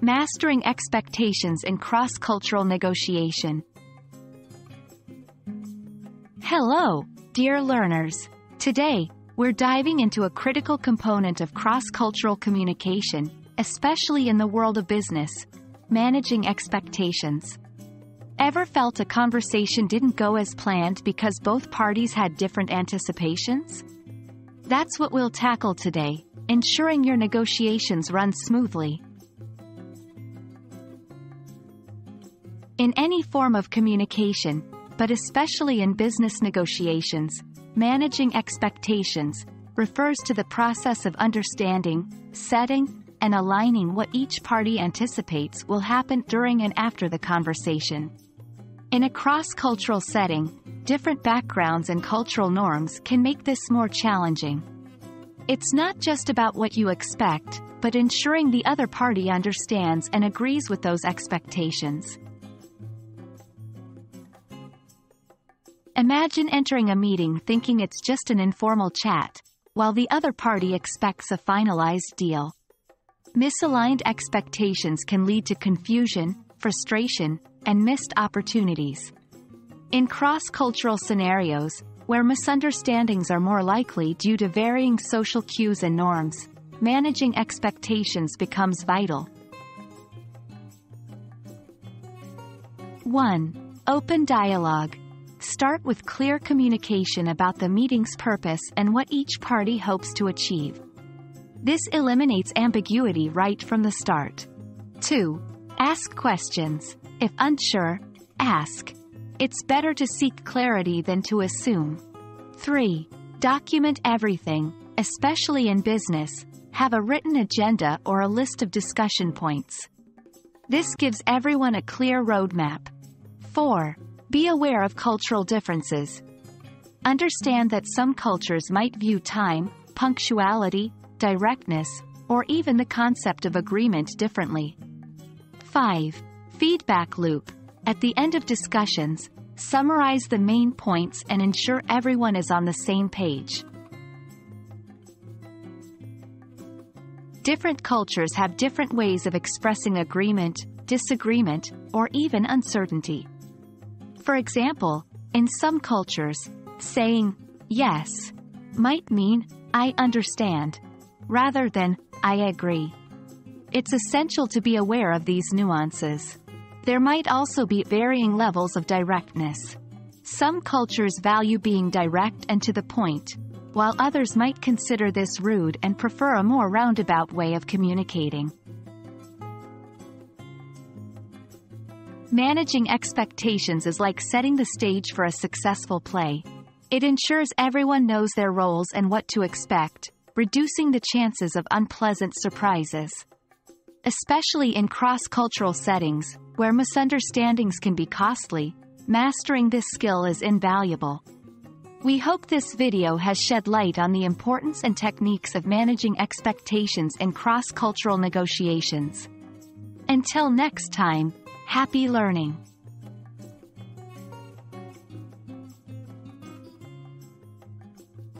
Mastering Expectations in Cross-Cultural Negotiation. Hello, dear learners. Today, we're diving into a critical component of cross-cultural communication, especially in the world of business, managing expectations. Ever felt a conversation didn't go as planned because both parties had different anticipations? That's what we'll tackle today, ensuring your negotiations run smoothly. In any form of communication, but especially in business negotiations, managing expectations refers to the process of understanding, setting, and aligning what each party anticipates will happen during and after the conversation. In a cross-cultural setting, different backgrounds and cultural norms can make this more challenging. It's not just about what you expect, but ensuring the other party understands and agrees with those expectations. Imagine entering a meeting thinking it's just an informal chat, while the other party expects a finalized deal. Misaligned expectations can lead to confusion, frustration, and missed opportunities. In cross-cultural scenarios, where misunderstandings are more likely due to varying social cues and norms, managing expectations becomes vital. 1. Open dialogue. Start with clear communication about the meeting's purpose and what each party hopes to achieve. This eliminates ambiguity right from the start. 2. Ask questions. If unsure, ask. It's better to seek clarity than to assume. 3. Document everything, especially in business. Have a written agenda or a list of discussion points. This gives everyone a clear roadmap. 4. Be aware of cultural differences. Understand that some cultures might view time, punctuality, directness, or even the concept of agreement differently. 5. Feedback loop. At the end of discussions, summarize the main points and ensure everyone is on the same page. Different cultures have different ways of expressing agreement, disagreement, or even uncertainty. For example, in some cultures, saying, yes, might mean, I understand, rather than, I agree. It's essential to be aware of these nuances. There might also be varying levels of directness. Some cultures value being direct and to the point, while others might consider this rude and prefer a more roundabout way of communicating. Managing expectations is like setting the stage for a successful play. It ensures everyone knows their roles and what to expect, reducing the chances of unpleasant surprises. Especially in cross-cultural settings, where misunderstandings can be costly, mastering this skill is invaluable. We hope this video has shed light on the importance and techniques of managing expectations in cross-cultural negotiations. Until next time, Happy learning!